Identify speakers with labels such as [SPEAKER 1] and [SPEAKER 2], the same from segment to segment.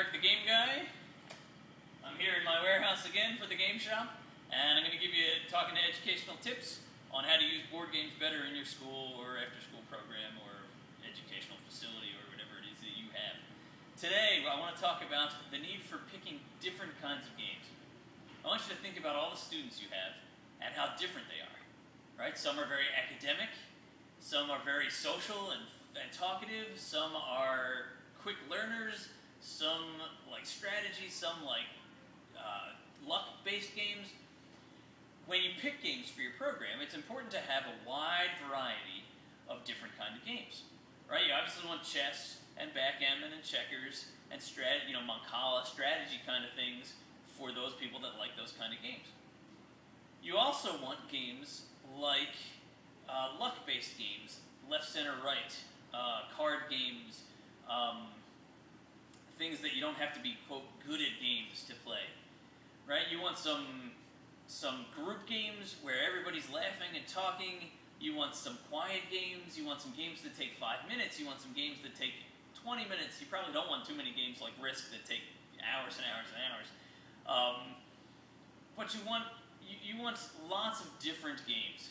[SPEAKER 1] Erik the Game Guy. I'm here in my warehouse again for the game shop, and I'm going to give you talking to educational tips on how to use board games better in your school or after school program or educational facility or whatever it is that you have. Today, I want to talk about the need for picking different kinds of games. I want you to think about all the students you have and how different they are. Right? Some are very academic, some are very social and, and talkative, some are quick learners, some like strategy, some like uh, luck-based games. When you pick games for your program, it's important to have a wide variety of different kind of games, right? You obviously want chess and backgammon and checkers and strat, you know, Mancala strategy kind of things for those people that like those kind of games. You also want games like uh, luck-based games, left, center, right, uh, card games, um, things that you don't have to be, quote, good at games to play, right? You want some, some group games where everybody's laughing and talking. You want some quiet games. You want some games that take five minutes. You want some games that take 20 minutes. You probably don't want too many games like Risk that take hours and hours and hours. Um, but you want, you, you want lots of different games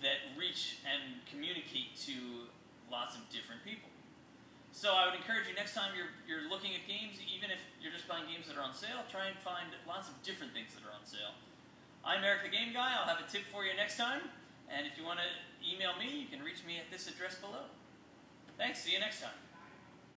[SPEAKER 1] that reach and communicate to lots of different people. So I would encourage you next time you're, you're looking at games, even if you're just buying games that are on sale, try and find lots of different things that are on sale. I'm Erik the Game Guy. I'll have a tip for you next time. And if you want to email me, you can reach me at this address below. Thanks. See you next time.